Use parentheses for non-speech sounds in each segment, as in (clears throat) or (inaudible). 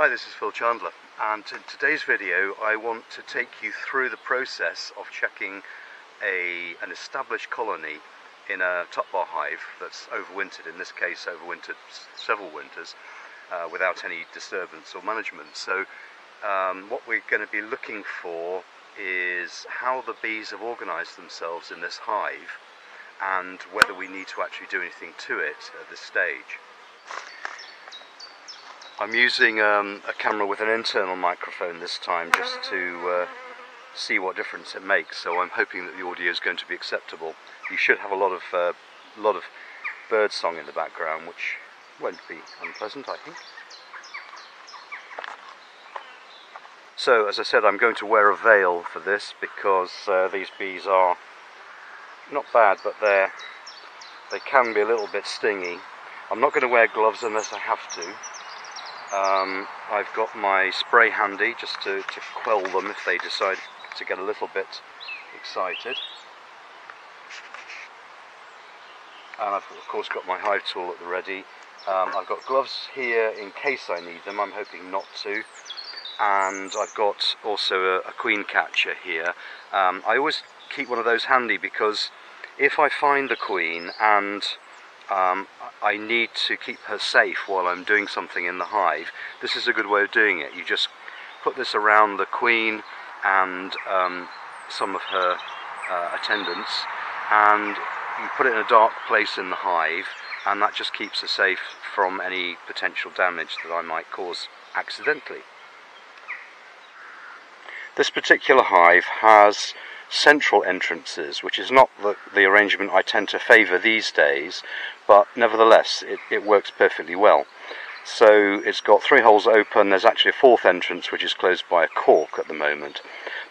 Hi, this is Phil Chandler, and in today's video I want to take you through the process of checking a, an established colony in a top bar hive that's overwintered, in this case overwintered several winters, uh, without any disturbance or management. So um, what we're going to be looking for is how the bees have organised themselves in this hive and whether we need to actually do anything to it at this stage. I'm using um, a camera with an internal microphone this time just to uh, see what difference it makes so I'm hoping that the audio is going to be acceptable. You should have a lot of uh, lot of bird song in the background which won't be unpleasant I think. So as I said I'm going to wear a veil for this because uh, these bees are not bad but they're they can be a little bit stingy. I'm not going to wear gloves unless I have to um, I've got my spray handy just to, to quell them if they decide to get a little bit excited. And I've of course got my hive tool at the ready. Um, I've got gloves here in case I need them, I'm hoping not to. And I've got also a, a queen catcher here. Um, I always keep one of those handy because if I find the queen and um, I need to keep her safe while I'm doing something in the hive. This is a good way of doing it. You just put this around the queen and um, some of her uh, attendants and you put it in a dark place in the hive and that just keeps her safe from any potential damage that I might cause accidentally. This particular hive has central entrances, which is not the, the arrangement I tend to favour these days, but nevertheless it, it works perfectly well. So it's got three holes open, there's actually a fourth entrance which is closed by a cork at the moment.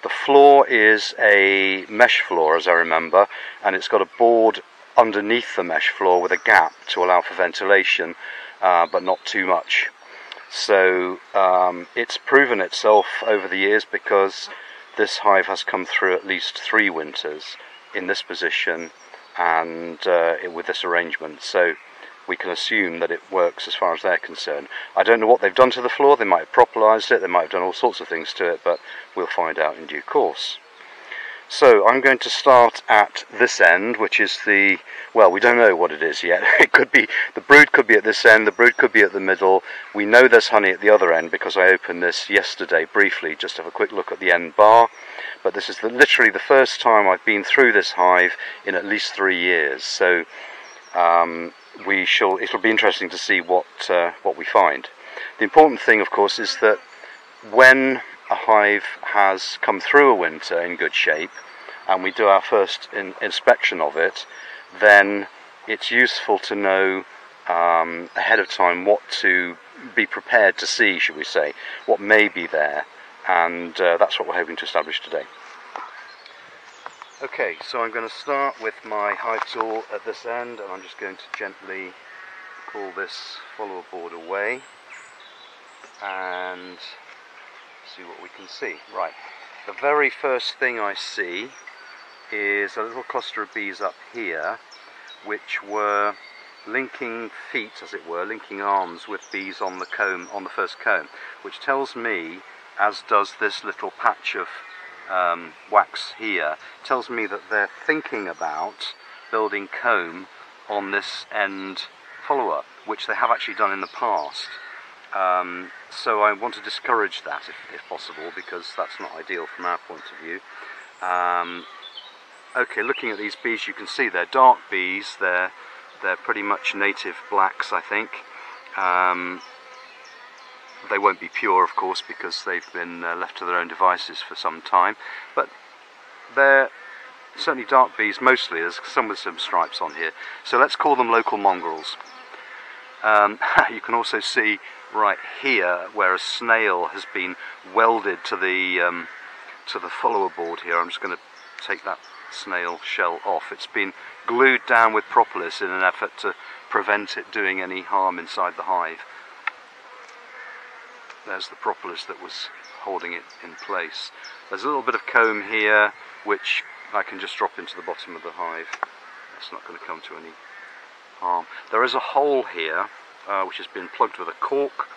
The floor is a mesh floor as I remember, and it's got a board underneath the mesh floor with a gap to allow for ventilation, uh, but not too much. So um, it's proven itself over the years because this hive has come through at least three winters in this position and uh, with this arrangement. So we can assume that it works as far as they're concerned. I don't know what they've done to the floor. They might have propolised it. They might have done all sorts of things to it, but we'll find out in due course. So I'm going to start at this end, which is the, well, we don't know what it is yet. (laughs) It could be, the brood could be at this end, the brood could be at the middle. We know there's honey at the other end because I opened this yesterday briefly, just have a quick look at the end bar. But this is the, literally the first time I've been through this hive in at least three years. So um, we shall, it'll be interesting to see what, uh, what we find. The important thing, of course, is that when a hive has come through a winter in good shape and we do our first in, inspection of it, then it's useful to know um, ahead of time what to be prepared to see, should we say, what may be there, and uh, that's what we're hoping to establish today. Okay, so I'm going to start with my hive tool at this end, and I'm just going to gently pull this follower board away, and see what we can see. Right, the very first thing I see is a little cluster of bees up here which were linking feet as it were, linking arms with bees on the comb, on the first comb, which tells me, as does this little patch of um, wax here, tells me that they're thinking about building comb on this end follower, which they have actually done in the past. Um, so I want to discourage that if, if, possible because that's not ideal from our point of view. Um, okay, looking at these bees you can see they're dark bees, they're, they're pretty much native blacks I think. Um, they won't be pure of course because they've been uh, left to their own devices for some time, but they're certainly dark bees mostly, there's some with some stripes on here. So let's call them local mongrels. Um, (laughs) you can also see right here where a snail has been welded to the um, to the follower board here. I'm just going to take that snail shell off. It's been glued down with propolis in an effort to prevent it doing any harm inside the hive. There's the propolis that was holding it in place. There's a little bit of comb here which I can just drop into the bottom of the hive. It's not going to come to any harm. There is a hole here uh, which has been plugged with a cork.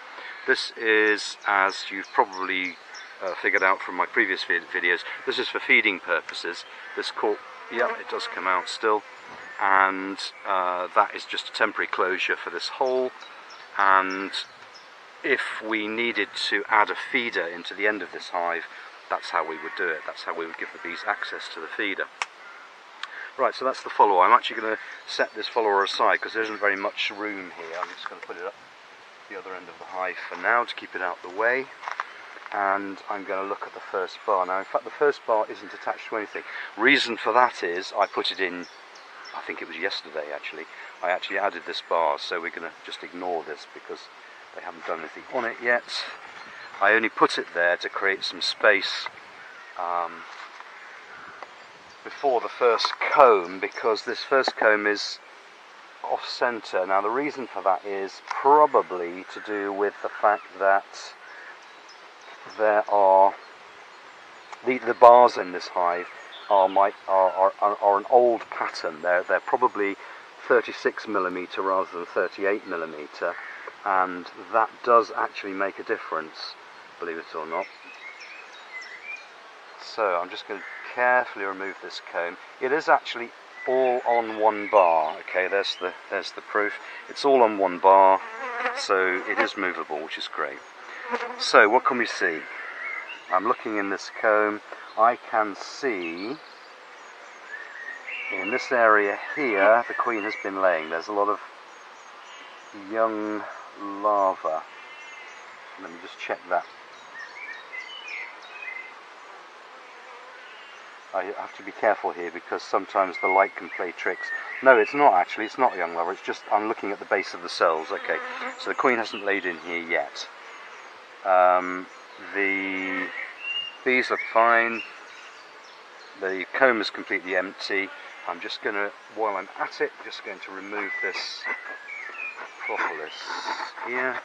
This is, as you've probably uh, figured out from my previous videos, this is for feeding purposes. This cork, yeah, it does come out still, and uh, that is just a temporary closure for this hole. And if we needed to add a feeder into the end of this hive, that's how we would do it. That's how we would give the bees access to the feeder. Right, so that's the follower. I'm actually going to set this follower aside because there isn't very much room here. I'm just going to put it up the other end of the hive for now to keep it out of the way. And I'm going to look at the first bar. Now, in fact, the first bar isn't attached to anything. Reason for that is I put it in, I think it was yesterday actually. I actually added this bar, so we're going to just ignore this because they haven't done anything on it yet. I only put it there to create some space um, before the first comb because this first comb is off centre. Now the reason for that is probably to do with the fact that there are the, the bars in this hive are, my, are, are, are an old pattern. They're, they're probably 36 millimeter rather than 38 millimeter and that does actually make a difference believe it or not so I'm just going to carefully remove this comb. It is actually all on one bar okay? There's the there's the proof. It's all on one bar so it is movable which is great. So what can we see? I'm looking in this comb. I can see in this area here the queen has been laying. There's a lot of young larva let me just check that I have to be careful here because sometimes the light can play tricks. No, it's not actually, it's not a young larva, it's just I'm looking at the base of the cells. Okay, so the queen hasn't laid in here yet. Um, the bees look fine. The comb is completely empty. I'm just going to, while I'm at it, just going to remove this propolis here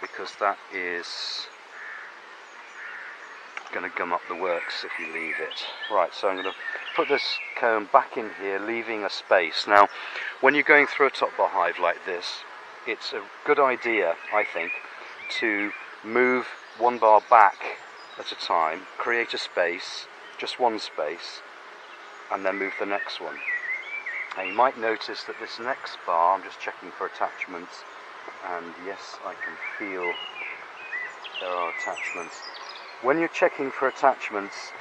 because that is going to gum up the works if you leave it. Right, so I'm going to put this comb back in here, leaving a space. Now, when you're going through a top bar hive like this, it's a good idea, I think, to move one bar back at a time, create a space, just one space, and then move the next one. Now you might notice that this next bar, I'm just checking for attachments, and yes, I can feel there are attachments when you're checking for attachments,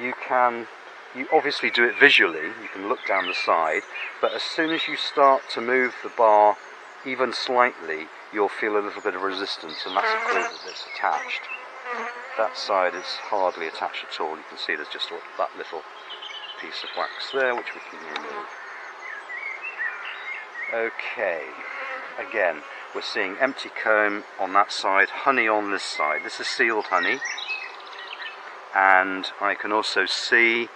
you can, you obviously do it visually, you can look down the side, but as soon as you start to move the bar even slightly, you'll feel a little bit of resistance, and that's a clue that it's attached. That side is hardly attached at all, you can see there's just that little piece of wax there, which we can remove. Okay, again, we're seeing empty comb on that side, honey on this side. This is sealed honey. And I can also see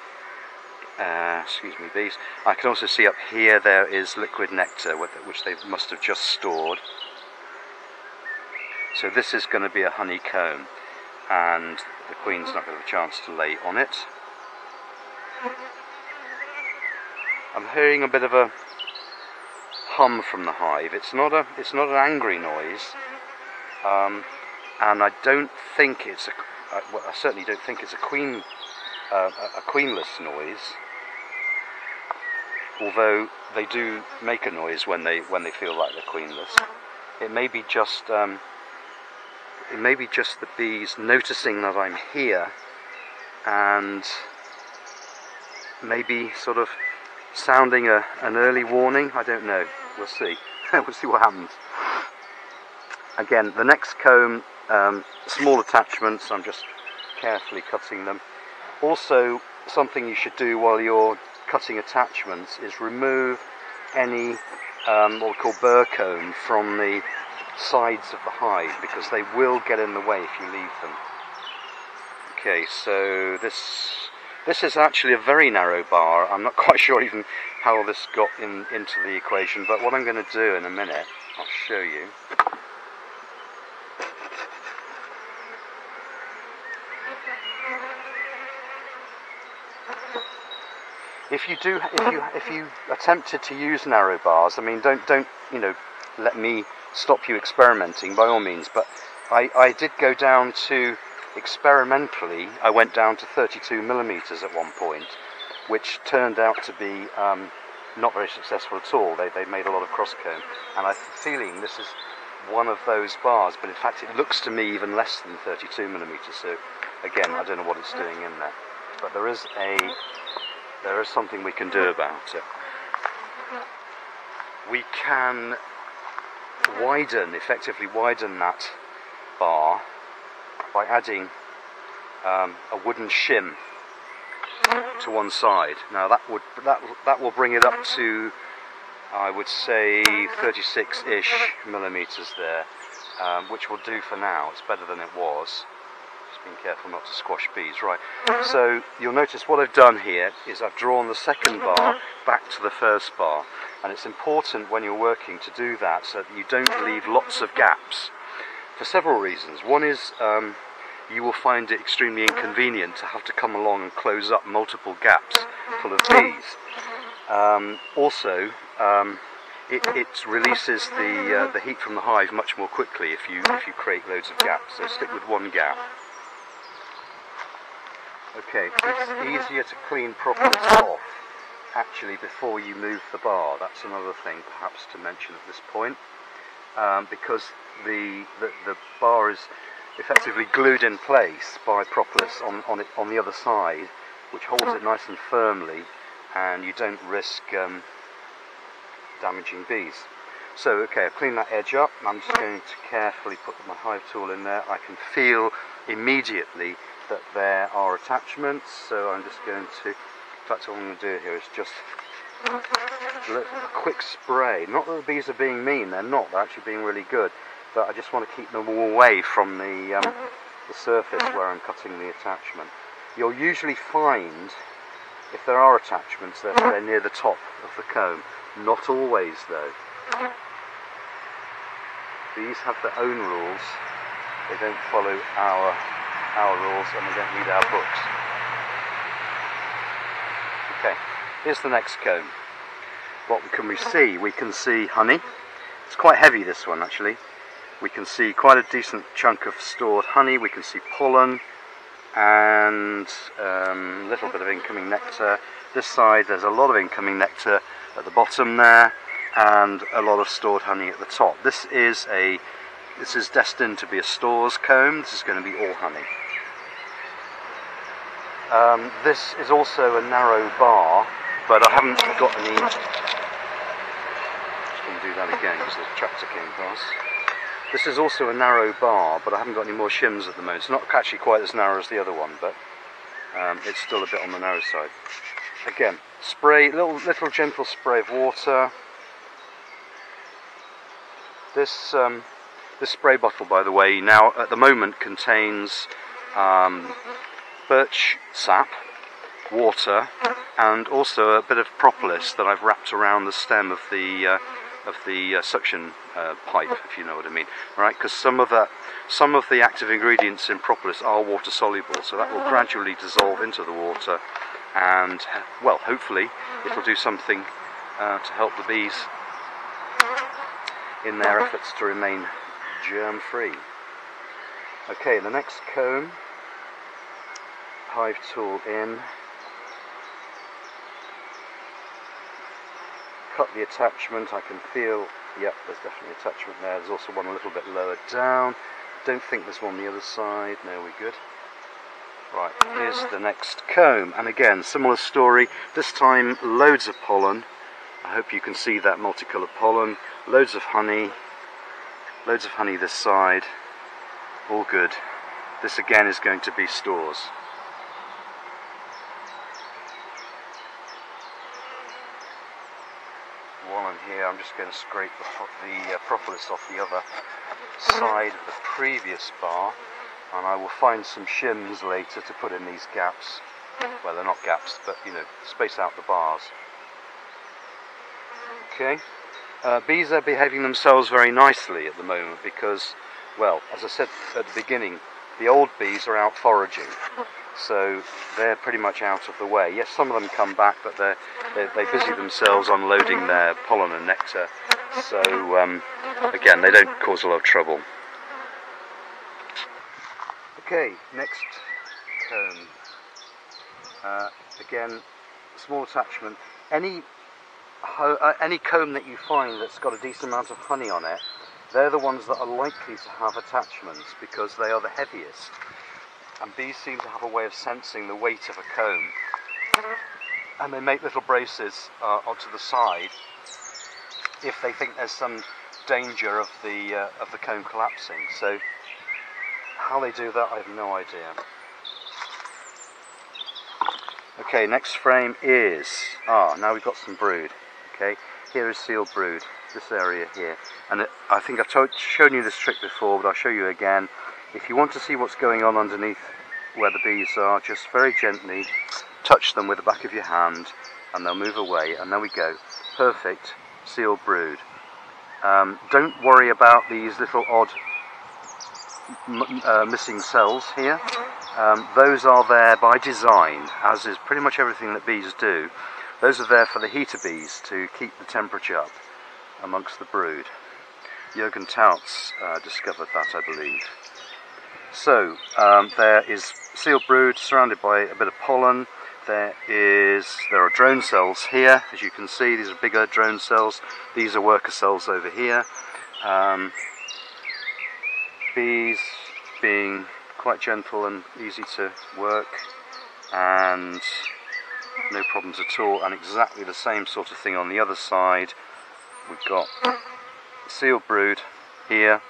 uh, excuse me bees I can also see up here there is liquid nectar which they must have just stored. So this is going to be a honeycomb and the queen's not going to have a chance to lay on it. I'm hearing a bit of a hum from the hive. It's not a it's not an angry noise. Um, and I don't think it's a I, well, I certainly don't think it's a queen, uh, a queenless noise. Although they do make a noise when they when they feel like they're queenless. It may be just um, it may be just the bees noticing that I'm here, and maybe sort of sounding a, an early warning. I don't know. We'll see. (laughs) we'll see what happens. Again, the next comb um, small attachments, I'm just carefully cutting them. Also, something you should do while you're cutting attachments is remove any um, what we call burr comb from the sides of the hive because they will get in the way if you leave them. Okay, so this this is actually a very narrow bar. I'm not (laughs) quite sure even how this got in into the equation, but what I'm going to do in a minute, I'll show you. If you do, if you if you attempted to use narrow bars, I mean, don't don't you know, let me stop you experimenting by all means. But I, I did go down to experimentally. I went down to 32 millimeters at one point, which turned out to be um, not very successful at all. They, they made a lot of cross comb, and I have a feeling this is one of those bars, but in fact it looks to me even less than 32 millimeters. So again, I don't know what it's doing in there, but there is a there is something we can do about it. We can widen, effectively widen that bar by adding um, a wooden shim to one side. Now that would that that will bring it up to I would say 36-ish millimeters there, um, which will do for now. It's better than it was. Just being careful not to squash bees. Right. So you'll notice what I've done here is I've drawn the second bar back to the first bar, and it's important when you're working to do that so that you don't leave lots of gaps for several reasons. One is um, you will find it extremely inconvenient to have to come along and close up multiple gaps full of bees. Um, also, um, it, it, releases the uh, the heat from the hive much more quickly if you if you create loads of gaps. So stick with one gap. Okay, it's easier to clean propolis (laughs) off actually before you move the bar. That's another thing perhaps to mention at this point um, because the, the the bar is effectively glued in place by propolis on, on, it, on the other side, which holds it nice and firmly, and you don't risk um, damaging bees. So, okay, I've cleaned that edge up. I'm just going to carefully put my hive tool in there. I can feel immediately that there are attachments, so I'm just going to, in fact, I'm going to do here is just a quick spray. Not that the bees are being mean, they're not, they're actually being really good but I just want to keep them away from the, um, the surface where I'm cutting the attachment. You'll usually find, if there are attachments, that they're near the top of the comb. Not always though. These have their own rules. They don't follow our, our rules and they don't read our books. Okay, here's the next comb. What can we see? We can see honey. It's quite heavy this one actually we can see quite a decent chunk of stored honey, we can see pollen and a um, little bit of incoming nectar. This side there's a lot of incoming nectar at the bottom there and a lot of stored honey at the top. This is a this is destined to be a stores comb, this is going to be all honey. Um, this is also a narrow bar, but I haven't got any. Just going to do that again because the tractor came past. This is also a narrow bar, but I haven't got any more shims at the moment. It's not actually quite as narrow as the other one, but um, it's still a bit on the narrow side. Again, spray, little, little gentle spray of water. This, um, this spray bottle, by the way, now at the moment contains um, birch sap, water, and also a bit of propolis that I've wrapped around the stem of the uh, of the uh, suction uh, pipe, if you know what I mean, right? Because some of that, some of the active ingredients in propolis are water soluble, so that will gradually dissolve into the water, and well, hopefully, it'll do something uh, to help the bees in their efforts to remain germ-free. Okay, the next comb, hive tool in. cut the attachment, I can feel, yep, there's definitely attachment there. There's also one a little bit lower down. Don't think there's one on the other side. No, we're good. Right, here's the next comb. And again, similar story. This time, loads of pollen. I hope you can see that multicolored pollen. Loads of honey. Loads of honey this side. All good. This again is going to be stores. While I'm here I'm just going to scrape the, the uh, propolis off the other side of the previous bar and I will find some shims later to put in these gaps well they're not gaps but you know space out the bars okay uh, bees are behaving themselves very nicely at the moment because well as I said at the beginning the old bees are out foraging so they're pretty much out of the way. Yes, some of them come back, but they they busy themselves unloading their pollen and nectar. So um, again, they don't cause a lot of trouble. Okay, next comb. Uh, again, small attachment. Any uh, any comb that you find that's got a decent amount of honey on it, they're the ones that are likely to have attachments because they are the heaviest. And bees seem to have a way of sensing the weight of a comb. And they make little braces uh, onto the side if they think there's some danger of the uh, of the comb collapsing. So how they do that, I have no idea. Okay, next frame is ah now we've got some brood. Okay, here is sealed brood. This area here, and it, I think I've told, shown you this trick before, but I'll show you again. If you want to see what's going on underneath where the bees are, just very gently touch them with the back of your hand, and they'll move away. And there we go, perfect sealed brood. Um, don't worry about these little odd uh, missing cells here. Um, those are there by design, as is pretty much everything that bees do. Those are there for the heater bees to keep the temperature up amongst the brood. Jürgen Tautz uh, discovered that, I believe. So, um, there is sealed brood surrounded by a bit of pollen. There is there are drone cells here, as you can see. These are bigger drone cells. These are worker cells over here. Um, bees being quite gentle and easy to work, and no problems at all. And exactly the same sort of thing on the other side. We've got sealed brood here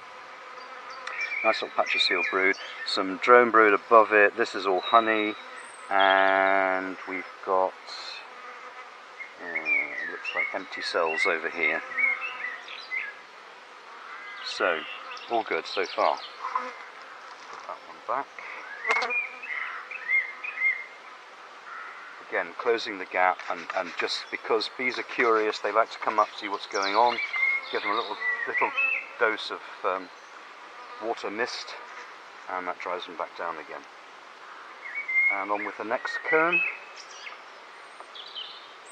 nice little patch of sealed brood, some drone brood above it, this is all honey, and we've got, uh, looks like empty cells over here. So, all good so far. Put that one back. Again, closing the gap, and, and just because bees are curious, they like to come up, see what's going on, give them a little, little dose of um, water mist and that drives them back down again. And on with the next comb.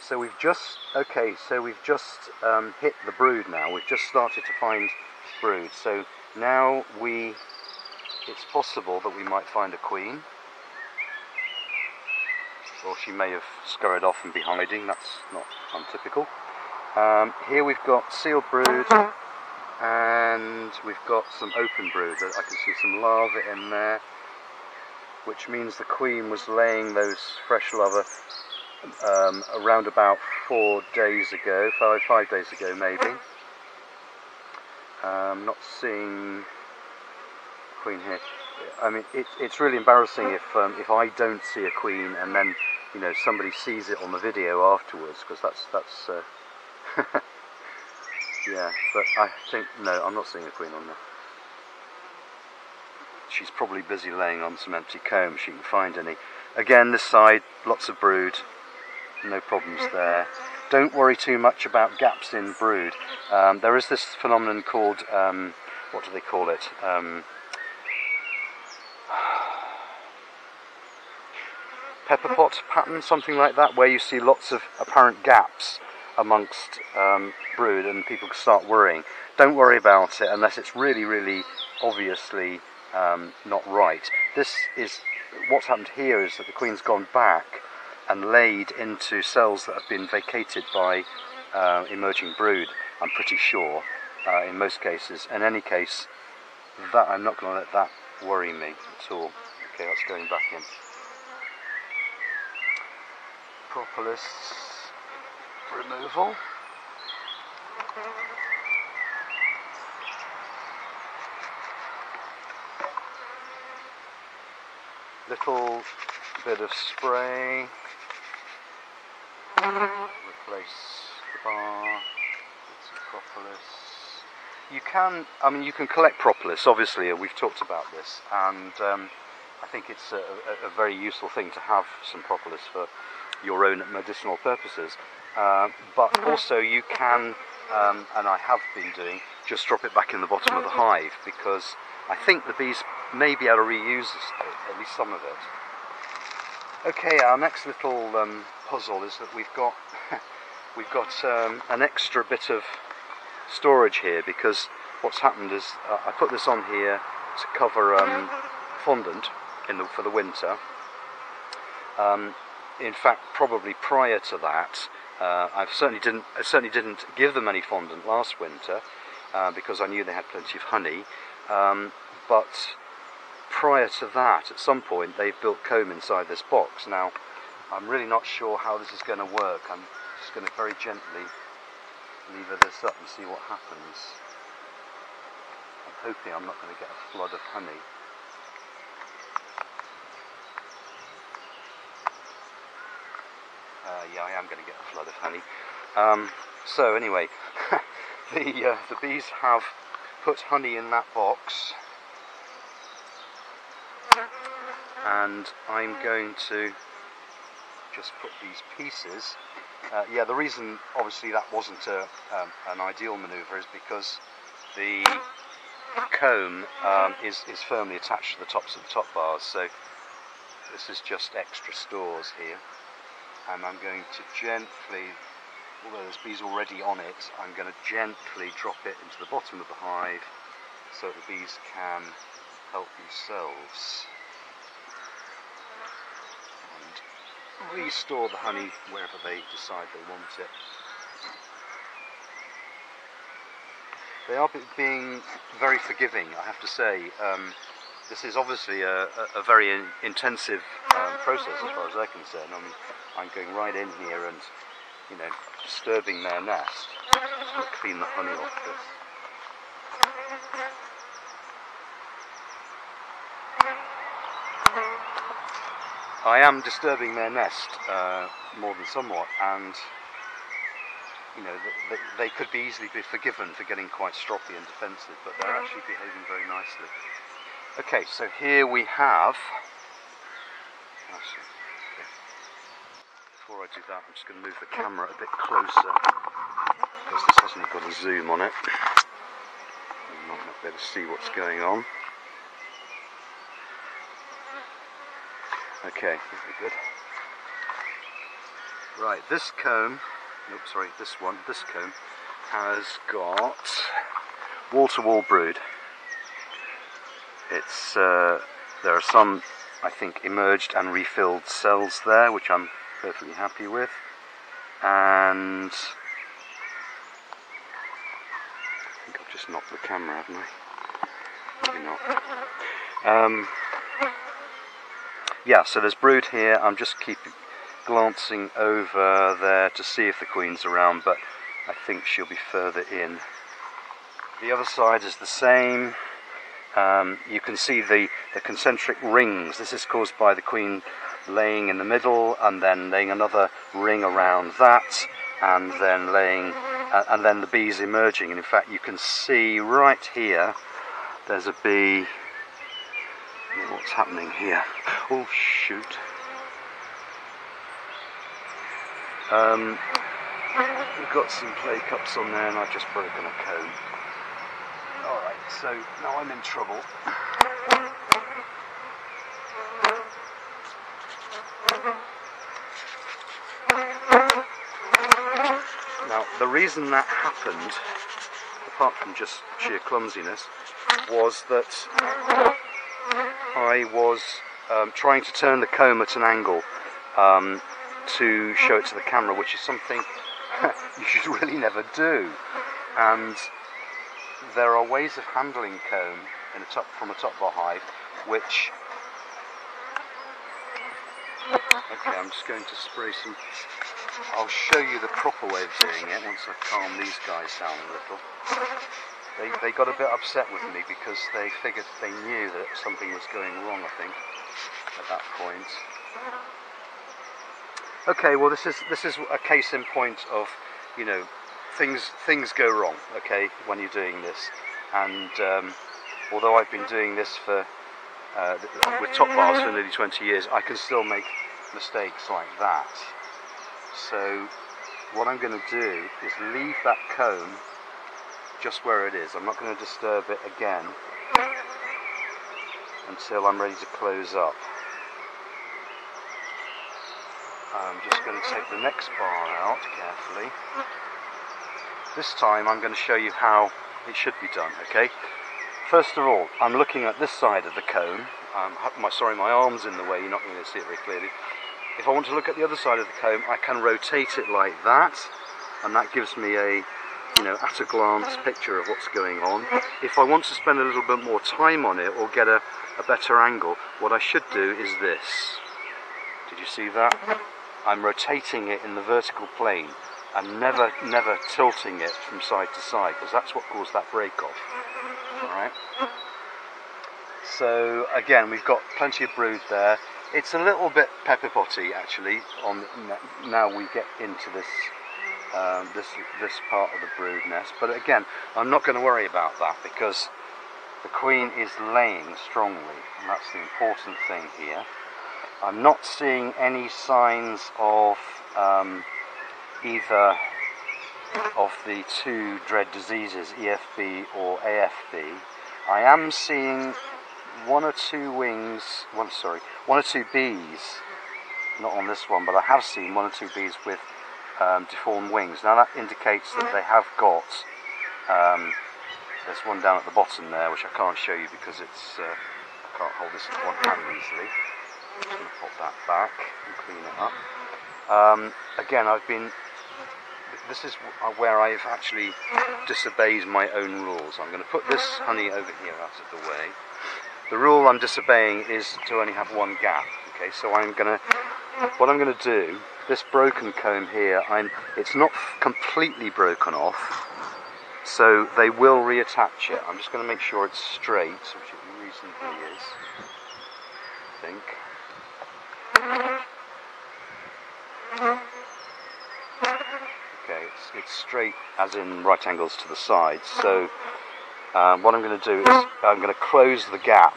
So we've just, okay, so we've just um, hit the brood now. We've just started to find brood. So now we, it's possible that we might find a queen. Or she may have scurried off and be hiding, that's not untypical. Um, here we've got sealed brood and we've got some open brood. I can see some larvae in there, which means the queen was laying those fresh larvae um, around about four days ago, five, five days ago maybe. Um, not seeing queen here. I mean, it, it's really embarrassing if um, if I don't see a queen and then you know somebody sees it on the video afterwards, because that's that's. Uh, (laughs) Yeah, but I think, no, I'm not seeing a queen on there. She's probably busy laying on some empty comb, she can find any. Again, this side, lots of brood, no problems there. Don't worry too much about gaps in brood. Um, there is this phenomenon called, um, what do they call it? Pepper pot pattern, something like that, where you see lots of apparent gaps amongst um, brood and people start worrying. Don't worry about it unless it's really, really obviously um, not right. This is what's happened here is that the queen's gone back and laid into cells that have been vacated by uh, emerging brood. I'm pretty sure uh, in most cases. In any case, that I'm not going to let that worry me at all. Okay, that's going back in. Propolis removal. Little bit of spray. Replace the bar propolis. You can, I mean, you can collect propolis. Obviously, we've talked about this, and um, I think it's a, a very useful thing to have some propolis for your own medicinal purposes. Uh, but also you can, um, and I have been doing, just drop it back in the bottom of the hive because I think the bees may be able to reuse at least some of it. Okay, our next little um, puzzle is that we've got (laughs) we've got um, an extra bit of storage here because what's happened is uh, I put this on here to cover um, fondant in the, for the winter. Um, in fact, probably prior to that, uh, I certainly didn't. I certainly didn't give them any fondant last winter uh, because I knew they had plenty of honey. Um, but prior to that, at some point, they've built comb inside this box. Now, I'm really not sure how this is going to work. I'm just going to very gently lever this up and see what happens. I'm hoping I'm not going to get a flood of honey. Uh, yeah, I am going to get a flood of honey. Um, so anyway, (laughs) the uh, the bees have put honey in that box, and I'm going to just put these pieces. Uh, yeah, the reason obviously that wasn't a, um, an ideal manoeuvre is because the comb um, is, is firmly attached to the tops of the top bars, so this is just extra stores here and I'm going to gently, although there's bees already on it, I'm going to gently drop it into the bottom of the hive so the bees can help themselves and restore the honey wherever they decide they want it. They are being very forgiving, I have to say. Um, this is obviously a, a, very in, intensive um, process as far as they're concerned. I'm, I'm going right in here and, you know, disturbing their nest. To clean the honey off this. I am disturbing their nest uh, more than somewhat, and you know they, they could be easily be forgiven for getting quite stroppy and defensive, but they're actually behaving very nicely. Okay, so here we have. Before I do that, I'm just going to move the camera a bit closer because this hasn't got a zoom on it. Might not be able to see what's going on. Okay, good. Right, this comb, nope, sorry, this one, this comb has got wall-to-wall -wall brood. It's uh, there are some, I think, emerged and refilled cells there, which I'm perfectly happy with, and I think I've just knocked the camera, haven't I? Maybe not. Um, yeah, so there's brood here. I'm just keeping glancing over there to see if the queen's around, but I think she'll be further in. The other side is the same. Um, you can see the, the concentric rings. This is caused by the queen laying in the middle and then laying another ring around that and then laying uh, and then the bees emerging. And in fact you can see right here there's a bee. What's happening here? Oh shoot. Um, we've got some play cups on there and I've just broken a comb Alright, so now I'm in trouble. Now, the reason that happened, apart from just sheer clumsiness, was that I was um, trying to turn the comb at an angle um, to show it to the camera, which is something (laughs) you should really never do. And there are ways of handling comb in a top, from a top bar hive which okay I'm just going to spray some I'll show you the proper way of doing it once I've calmed these guys down a little. They, they got a bit upset with me because they figured they knew that something was going wrong I think at that point. Okay well this is this is a case in point of you know things things go wrong, okay, when you're doing this. And um, although I've been doing this for uh, with top bars for nearly 20 years, I can still make mistakes like that. So what I'm going to do is leave that comb just where it is. I'm not going to disturb it again until I'm ready to close up. I'm just going to take the next bar out carefully. This time I'm going to show you how it should be done, okay? First of all, I'm looking at this side of the comb um, my sorry, my arm's in the way. You're not going to see it very clearly. If I want to look at the other side of the comb, I can rotate it like that, and that gives me a, you know, at a glance picture of what's going on. If I want to spend a little bit more time on it or get a, a better angle, what I should do is this. Did you see that? I'm rotating it in the vertical plane and never, never tilting it from side to side because that's what caused that break off. Alright? So again, we've got plenty of brood there. It's a little bit pepper potty actually. On now we get into this um, this this part of the brood nest, but again, I'm not going to worry about that because the queen is laying strongly, and that's the important thing here. I'm not seeing any signs of um, either of the two dread diseases, EFB or AFB. I am seeing one or two wings, one sorry, one or two bees, not on this one, but I have seen one or two bees with um, deformed wings. Now that indicates that they have got, um, there's one down at the bottom there which I can't show you because it's, uh, I can't hold this with one hand easily. I'm going to pop that back and clean it up. Um, again, I've been. This is uh, where I've actually disobeyed my own rules. I'm going to put this honey over here out of the way. The rule I'm disobeying is to only have one gap. Okay, so I'm going to. What I'm going to do. This broken comb here, I'm. It's not completely broken off, so they will reattach it. I'm just going to make sure it's straight, which it reasonably is. I think. It's, straight as in right angles to the sides. So um, what I'm going to do is I'm going to close the gap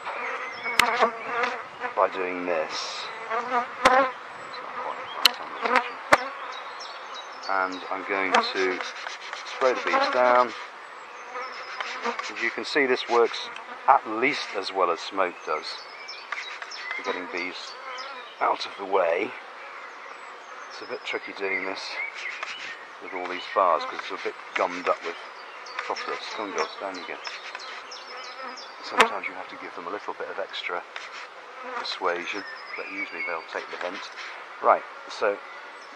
by doing this. And I'm going to spray the bees down. As you can see this works at least as well as smoke does for getting bees out of the way. It's a bit tricky doing this with all these bars because it's a bit gummed up with propolis. Come on girls, down you go. Sometimes you have to give them a little bit of extra persuasion, but usually they'll take the hint. Right, so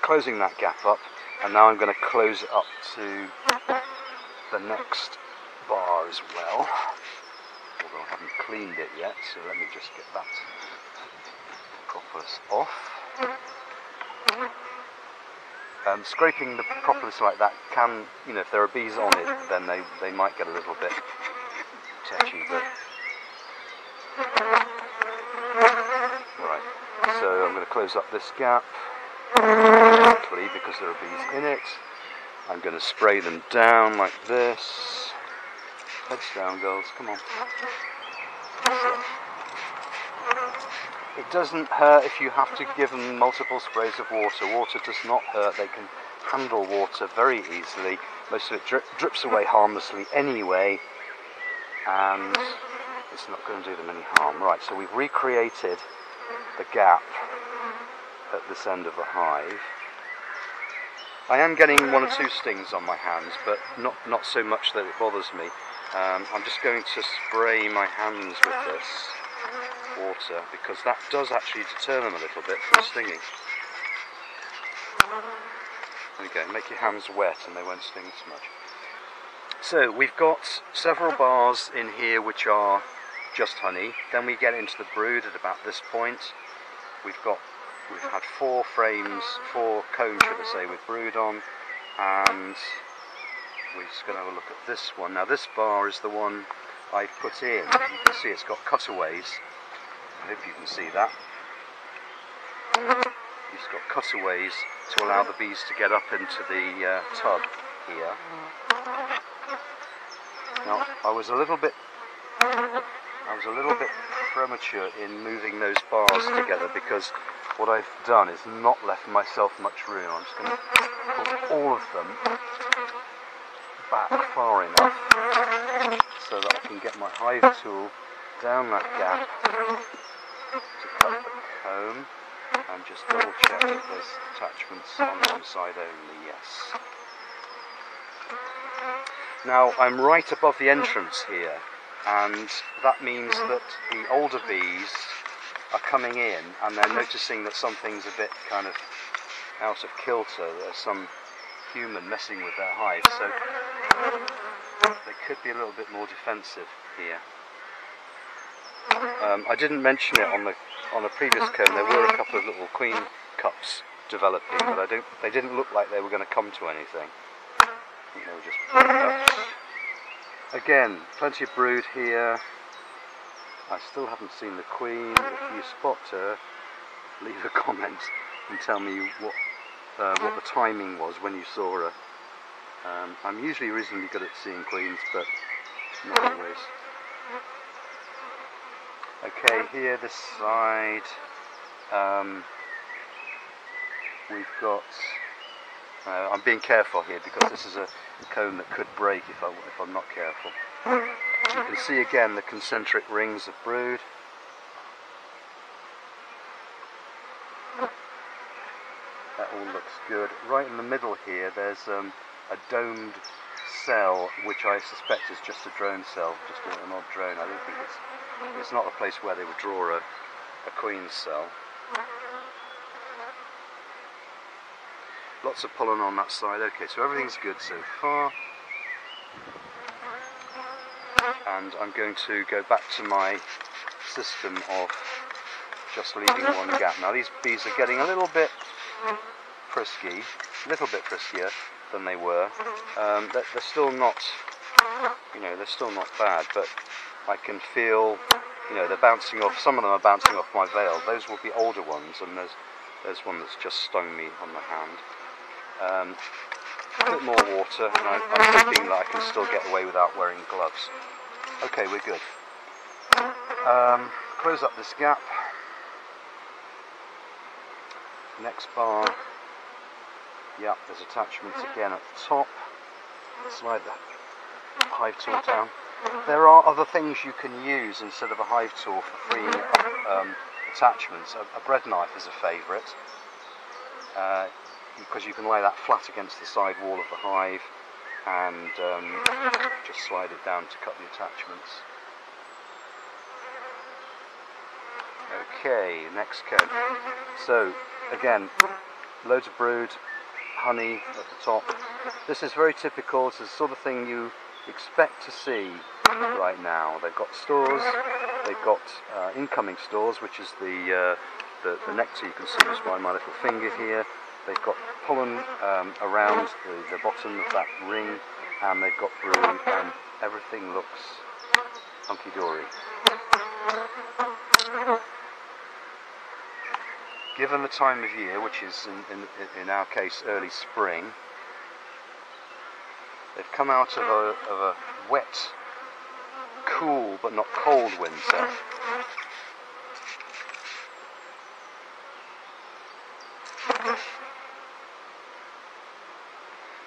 closing that gap up, and now I'm going to close it up to the next bar as well. Although I haven't cleaned it yet, so let me just get that propolis off. Um, scraping the propolis like that can, you know, if there are bees on it, then they, they might get a little bit touchy, but... Right, so I'm going to close up this gap, quickly because there are bees in it. I'm going to spray them down like this. Heads down, girls, come on. It doesn't hurt if you have to give them multiple sprays of water. Water does not hurt. They can handle water very easily. Most of it dri drips away harmlessly anyway, and it's not going to do them any harm. Right, so we've recreated the gap at this end of the hive. I am getting one or two stings on my hands, but not, not so much that it bothers me. Um, I'm just going to spray my hands with this water because that does actually deter them a little bit from stinging. There you go, make your hands wet and they won't sting so much. So we've got several bars in here which are just honey. Then we get into the brood at about this point. We've got we've had four frames, four combs should I say, with brood on, and we're just going to have a look at this one. Now this bar is the one I've put in. You can see it's got cutaways hope you can see that. He's got cutaways to allow the bees to get up into the uh, tub here. Now, I was a little bit, I was a little bit premature in moving those bars together because what I've done is not left myself much room. I'm just going to put all of them back far enough so that I can get my hive tool down that gap comb and just double check that there's attachments on one side only, yes. Now I'm right above the entrance here and that means that the older bees are coming in and they're noticing that something's a bit kind of out of kilter. There's some human messing with their hive, so they could be a little bit more defensive here. Um, I didn't mention it on the on the previous comb. There were a couple of little queen cups developing, but I don't. They didn't look like they were going to come to anything. Again, plenty of brood here. I still haven't seen the queen. If you spot her, leave a comment and tell me what uh, what the timing was when you saw her. Um, I'm usually reasonably good at seeing queens, but not always. Okay, here this side, um, we've got. Uh, I'm being careful here because this is a comb that could break if, I, if I'm not careful. You can see again the concentric rings of brood. That all looks good. Right in the middle here there's um, a domed cell which I suspect is just a drone cell, just an odd drone. I don't think it's it's not a place where they would draw a, a queen cell. Lots of pollen on that side. Okay, so everything's good so far. And I'm going to go back to my system of just leaving one gap. Now these bees are getting a little bit frisky, a little bit friskier than they were. Um, they're, they're still not, you know, they're still not bad, but I can feel, you know, they're bouncing off, some of them are bouncing off my veil. Those will be older ones, and there's, there's one that's just stung me on the hand. Um, a bit more water, and I, I'm hoping that I can still get away without wearing gloves. Okay, we're good. Um, close up this gap. Next bar. Yep, there's attachments again at the top. Slide the hive tool down. There are other things you can use instead of a hive tool for freeing um, attachments. A, a, bread knife is a favourite uh, because you can lay that flat against the side wall of the hive and um, just slide it down to cut the attachments. Okay, next comb. So, again, loads of brood, honey at the top. This is very typical, it's the sort of thing you expect to see right now. They've got stores, they've got uh, incoming stores, which is the, uh, the, the nectar you can see just by my little finger here. They've got pollen um, around the, the bottom of that ring, and they've got brood, and everything looks hunky-dory. Given the time of year, which is in, in, in our case early spring, They've come out of a, of a wet, cool but not cold winter.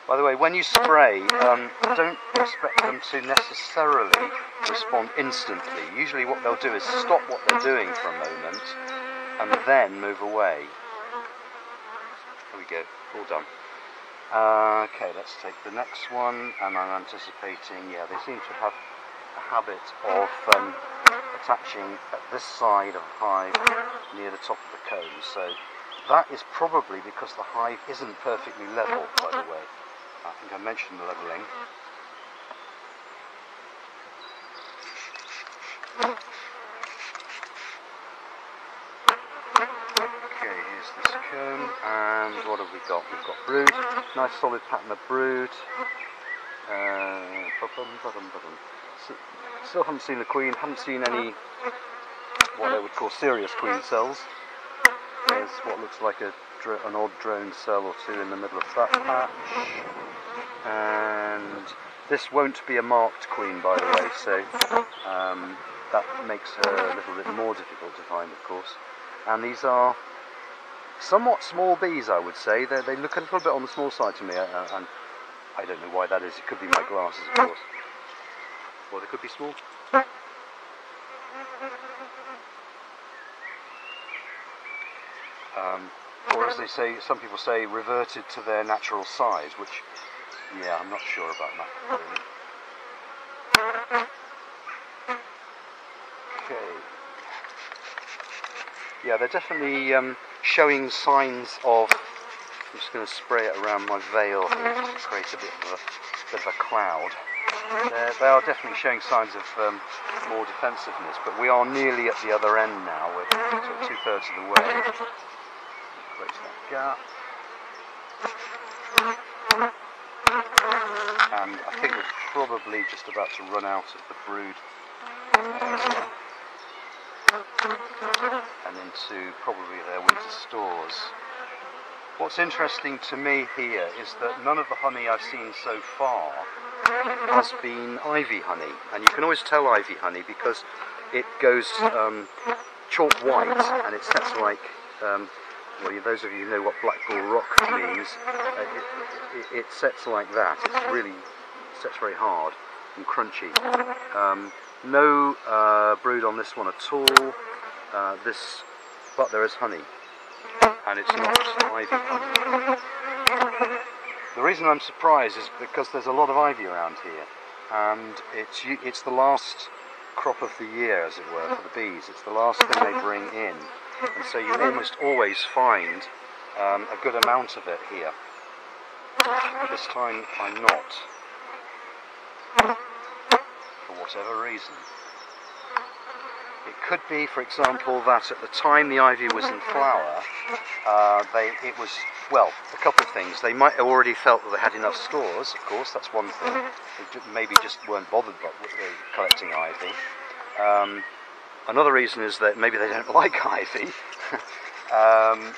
By the way, when you spray, um, don't expect them to necessarily respond instantly. Usually what they'll do is stop what they're doing for a moment and then move away. There we go, all done. Uh, okay, let's take the next one, and I'm anticipating, yeah, they seem to have a habit of um, attaching at this side of the hive near the top of the comb, so that is probably because the hive isn't perfectly level, by the way. I think I mentioned the levelling. and what have we got? We've got brood, nice solid pattern of brood. Uh, still haven't seen the queen, haven't seen any what they would call serious queen cells. There's what looks like a, an odd drone cell or two in the middle of that patch. And this won't be a marked queen by the way, so um, that makes her a little bit more difficult to find of course. And these are somewhat small bees, I would say. They, they look a little bit on the small side to me, uh, uh, and I don't know why that is. It could be my glasses, of course. Or they could be small. Um, or as they say, some people say, reverted to their natural size, which, yeah, I'm not sure about that. Okay. Yeah, they're definitely um, showing signs of. I'm just going to spray it around my veil to create a bit of a, bit of a cloud. They're, they are definitely showing signs of um, more defensiveness, but we are nearly at the other end now. We're sort of two thirds of the way. Close that gap. And I think we're probably just about to run out of the brood area and into probably their winter stores. What's interesting to me here is that none of the honey I've seen so far has been ivy honey, and you can always tell ivy honey because it goes um, chalk white and it sets like um, well, those of you who know what Blackpool Rock means, uh, it, it, it, sets like that. It's really sets very hard and crunchy. Um, no uh, brood on this one at all. Uh, this, but there is honey, and it's not ivy. The reason I'm surprised is because there's a lot of ivy around here, and it's it's the last crop of the year, as it were, for the bees. It's the last thing they bring in, and so you almost always find um, a good amount of it here. This time I'm not, whatever reason. It could be, for example, that at the time the ivy was in flower, uh, they, it was, well, a couple of things. They might have already felt that they had enough stores, of course, that's one thing. They maybe just weren't bothered by collecting ivy. Um, another reason is that maybe they don't (laughs) like ivy. (laughs) um,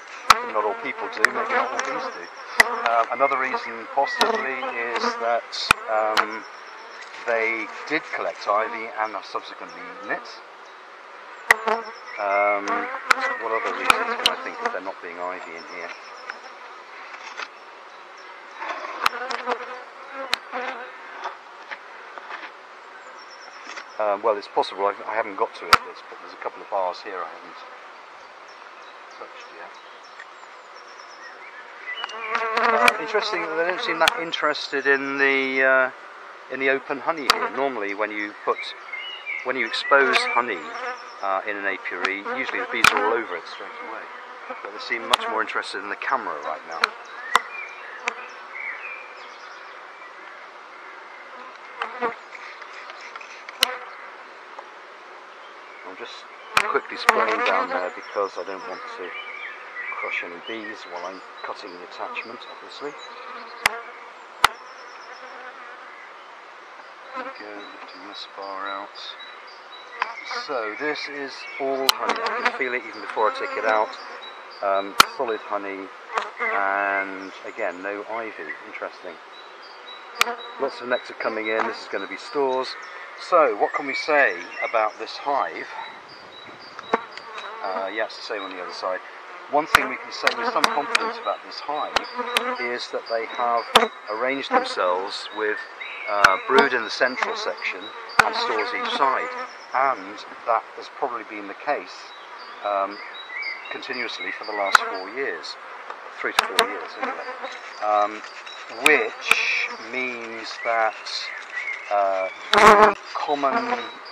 not all people do, maybe not all bees do. Uh, another reason possibly is that um, they did collect ivy and have subsequently it. Um, what other reasons can I think of there not being ivy in here? Um, well, it's possible. I've, I have not got to it, but there's a couple of bars here I haven't touched yet. Uh, interesting they don't seem that interested in the uh, in the open honey here. Normally, when you put when you expose honey uh, in an apiary, usually the bees are all over it straight away. But they seem much more interested in the camera right now. I'm just quickly spraying down there because I don't want to crush any bees while I'm cutting the attachment, obviously. There we go, lifting this bar out. So this is all honey. I can feel it even before I take it out. Um, solid honey, and again, no ivy. Interesting. Lots of nectar coming in. This is going to be stores. So, what can we say about this hive? Uh, yeah, it's the same on the other side. One thing we can say with some confidence about this hive is that they have arranged themselves with uh, brood in the central section and stores each side. And that has probably been the case um, continuously for the last four years, three to four years anyway, um, which means that uh, common,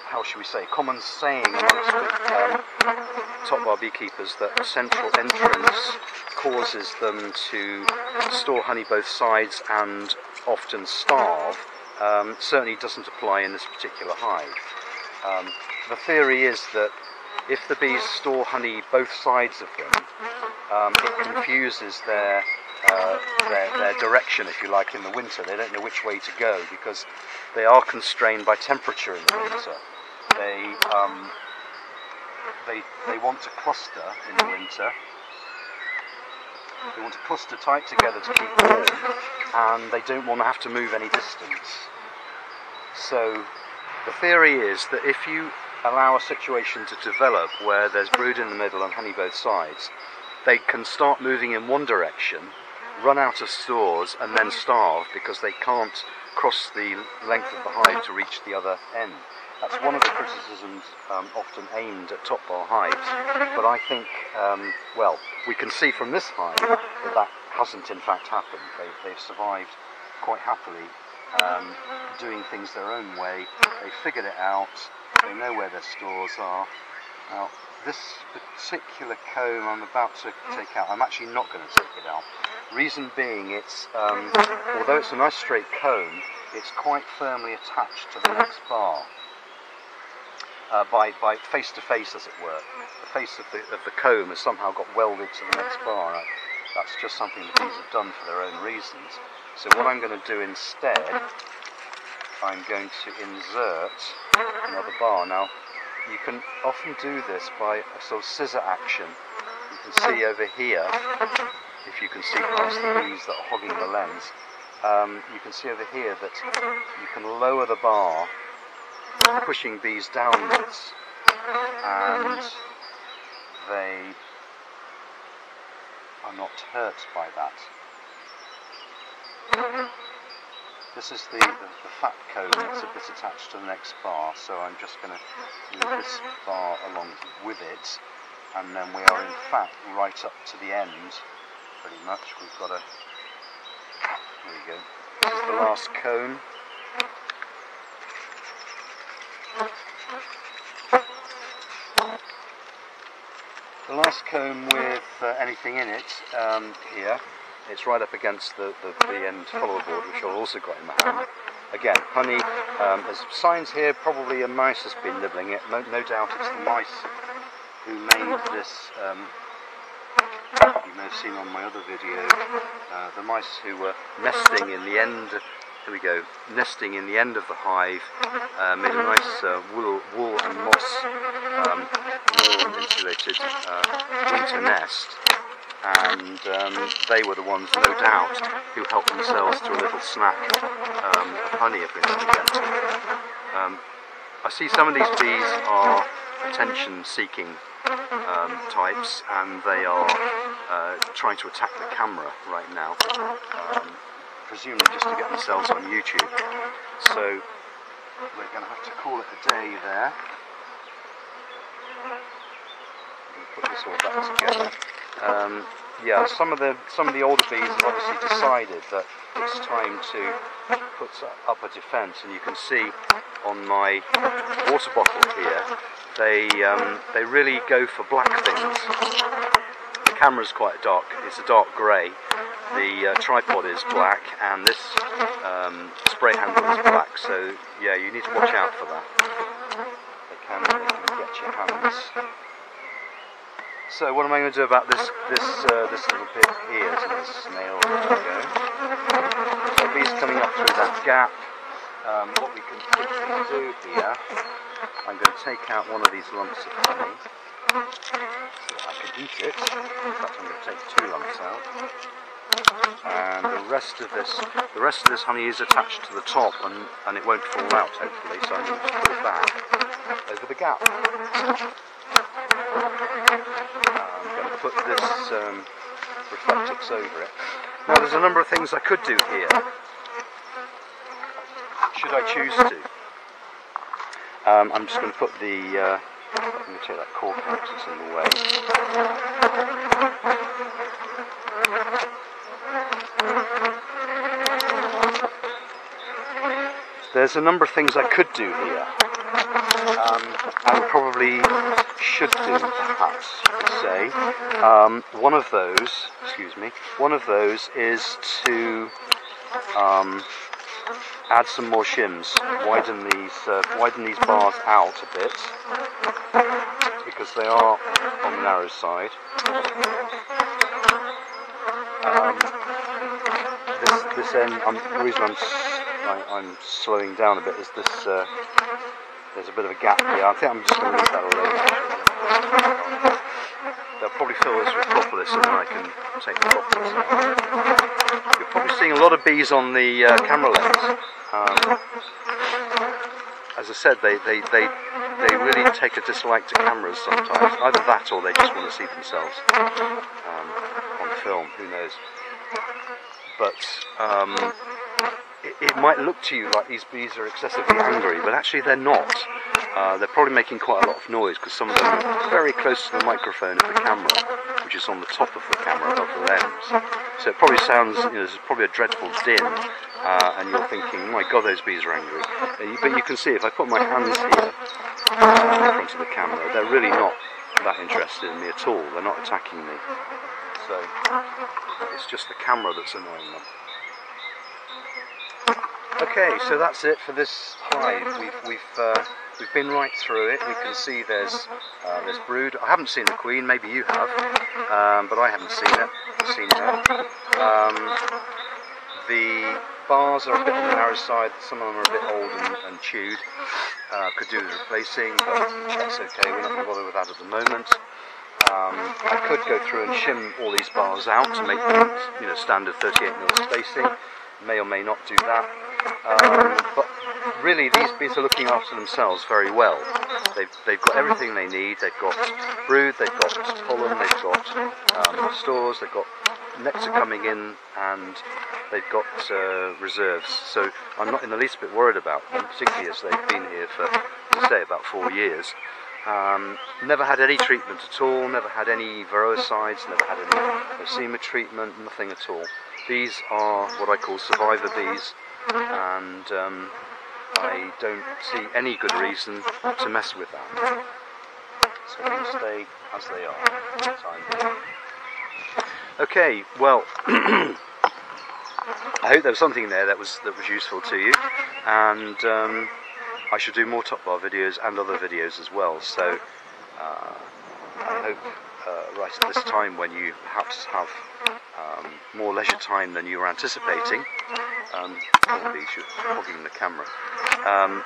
how should we say, common saying amongst um, top bar beekeepers that central entrance causes them to store honey both sides and often starve um, certainly doesn't apply in this particular hive. Um, the theory is that if the bees store honey both sides of them, um, it confuses their, uh, their, their direction, if you like, in the winter. They don't know which way to go because they are constrained by temperature in the winter. They um, they they want to cluster in the winter. They want to cluster tight together to keep warm, and they don't want to have to move any distance. So the theory is that if you allow a situation to develop where there's brood in the middle and honey both sides, they can start moving in one direction, run out of stores, and then starve because they can't cross the length of the hive to reach the other end. That's one of the criticisms um, often aimed at top bar hives. But I think, um, well, we can see from this hive that that hasn't in fact happened. They, they've survived quite happily um, doing things their own way. They figured it out they know where their stores are. Now, this particular comb I'm about to take out, I'm actually not going to take it out. Reason being, it's um, although it's a nice straight comb, it's quite firmly attached to the next bar. Uh, by, by face to face, as it were. The face of the, of the comb has somehow got welded to the next bar. That's just something that these have done for their own reasons. So what I'm going to do instead, I'm going to insert another bar. Now, you can often do this by a sort of scissor action. You can see over here, if you can see past the bees that are hogging the lens, um, you can see over here that you can lower the bar, pushing bees downwards, and they are not hurt by that. This is the, the, the, fat comb that's a bit attached to the next bar, so I'm just going to move this bar along with it, and then we are in fact right up to the end, pretty much. We've got a, here we go, this is the last comb. The last comb with uh, anything in it um, here it's right up against the, the, the end follower board, which I've also got in my hand. Again, honey, um, there's signs here, probably a mouse has been nibbling it. No, no doubt it's the mice who made this, um, you may have seen on my other video, uh, the mice who were nesting in the end, here we go, nesting in the end of the hive, uh, made a nice uh, wool, wool and moss um, warm insulated uh, winter nest and um, they were the ones, no doubt, who helped themselves to a little snack um, of honey every now and again. Um, I see some of these bees are attention-seeking um, types, and they are uh, trying to attack the camera right now, um, presumably just to get themselves on YouTube. So we're going to have to call it a day there. Put this all back together. Um, yeah, some of the some of the older bees have obviously decided that it's time to put up a defence, and you can see on my water bottle here, they um, they really go for black things. The camera's quite dark; it's a dark grey. The uh, tripod is black, and this um, spray handle is black. So yeah, you need to watch out for that. They can, they can So what am I going to do about this this uh, this little bit here? So this nail go. So bees coming up through that gap. Um, what we can do here, I'm going to take out one of these lumps of honey so I can eat it. In fact, I'm going to take two lumps out. And the rest of this, the rest of this honey is attached to the top, and, and it won't fall out hopefully. So I'm going to put it back over the gap I'm going to put this um, reflectix over it. Now there's a number of things I could do here, should I choose to. Um, I'm just going to put the, uh, going to take that cork out because it's in the way. There's a number of things I could do here. Um, I probably should do, perhaps, you could say. Um, one of those, excuse me, one of those is to um, add some more shims, widen these, uh, widen these bars out a bit, because they are on the narrow side. Um, this, this end, um, the reason I'm, I, am slowing down a bit is this, uh, there's a bit of a gap here. I think I'm just going to leave that alone. They'll probably fill this with propolis and then I can take the propolis out. You're probably seeing a lot of bees on the uh, camera lens. Um, as I said, they, they, they, they really take a dislike to cameras sometimes. Either that or they just want to see themselves um, on film, who knows. But um, it, it, might look to you like these bees are excessively angry, but actually they're not. Uh, they're probably making quite a lot of noise because some of them are very close to the microphone of the camera, which is on the top of the camera above the lens. So it probably sounds, you know, there's probably a dreadful din, uh, and you're thinking, my god, those bees are angry. Uh, but you can see if I put my hands here, uh, in front of the camera. They're really not that interested in me at all. They're not attacking me. So it's just the camera that's annoying them. Okay, so that's it for this hive. We've we've uh, we've been right through it. We can see there's uh, there's brood. I haven't seen the queen. Maybe you have, um, but I haven't seen it. Seen her. Um, the bars are a bit on the narrow side. Some of them are a bit old and, and chewed. Uh, could do with replacing, but that's okay. We're not going to bother with that at the moment. Um, I could go through and shim all these bars out to make them, you know, standard 38 mm spacing. May or may not do that. Um, but really, these bees are looking after themselves very well. They've, they've got everything they need. They've got brood, they've got pollen, they've got um, stores, they've got nectar coming in, and they've got uh, reserves. So I'm not in the least bit worried about them, particularly as they've been here for, say, about four years. Um, never had any treatment at all, never had any varroacides, never had any nosema treatment, nothing at all. These are what I call survivor bees, and um, I don't see any good reason to mess with that. So will stay as they are. Okay, well, (clears throat) I hope there was something there that was that was useful to you, and um, I should do more top bar videos and other videos as well. So uh, I hope uh, right at this time when you perhaps have um, more leisure time than you were anticipating, um, these you're hogging the camera. Um,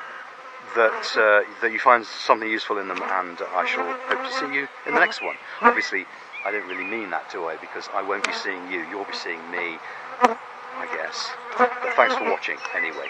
that uh, that you find something useful in them, and I shall hope to see you in the next one. Obviously, I don't really mean that, do I? Because I won't be seeing you, you'll be seeing me, I guess. But thanks for watching anyway.